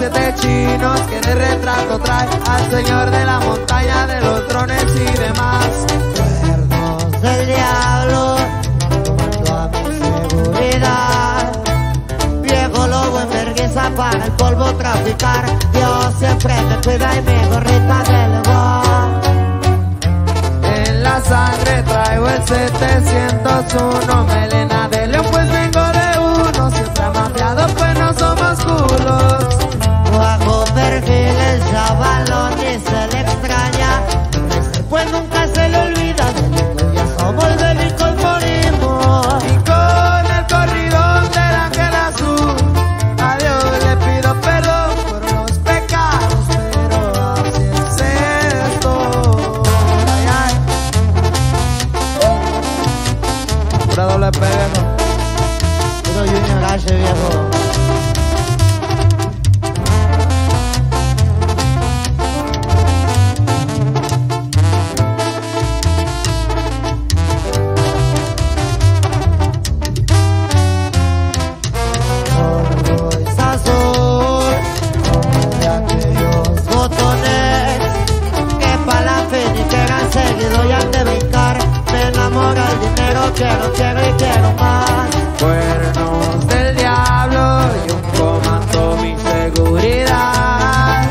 siete chinos que de retrato trae al señor de la montaña de los drones y demás. Cuernos del diablo, tomando a mi seguridad. Viejo lobo en vergüenza para el polvo traficar. Dios siempre me cuida y mi gorrita del igual. En la sangre traigo el 701, melena Pura doble P, viejo. Puro Junior H, viejo. Quiero, quiero y quiero más. Cuernos del diablo y un comando mi seguridad.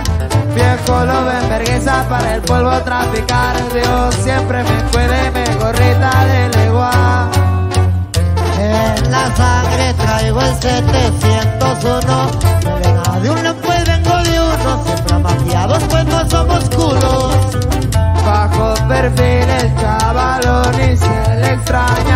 Viejo lo envergueza para el polvo traficar. Dios siempre me cuide, me gorrita de legua. En la sangre traigo el 701. Melena de un pues vengo de uno. Siempre amafiados, pues no somos culos. Bajo perfil el chavalón y se le extraña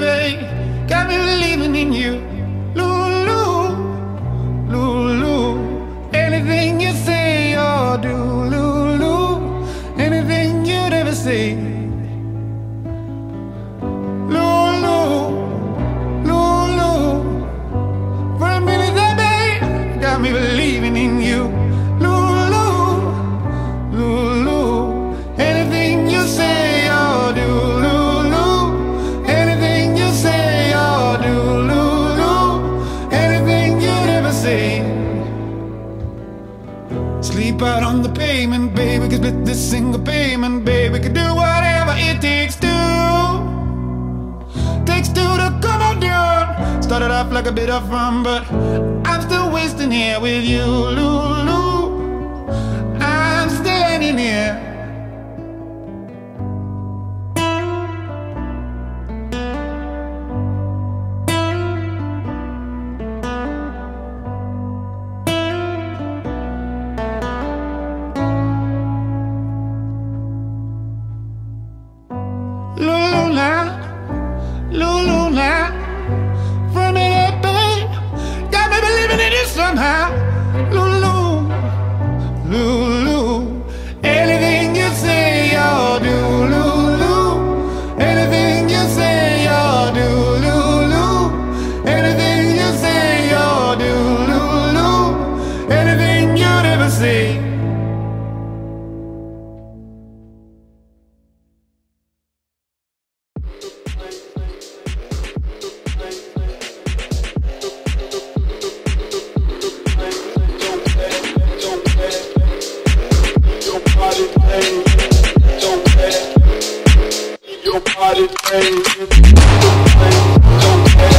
baby, got me believing in you. The baby, could split this single payment, baby, could do whatever it takes to. Takes two to come on down. Started off like a bit of fun, but I'm still wasting here with you, Lulu. I'm standing here. play, you don't play.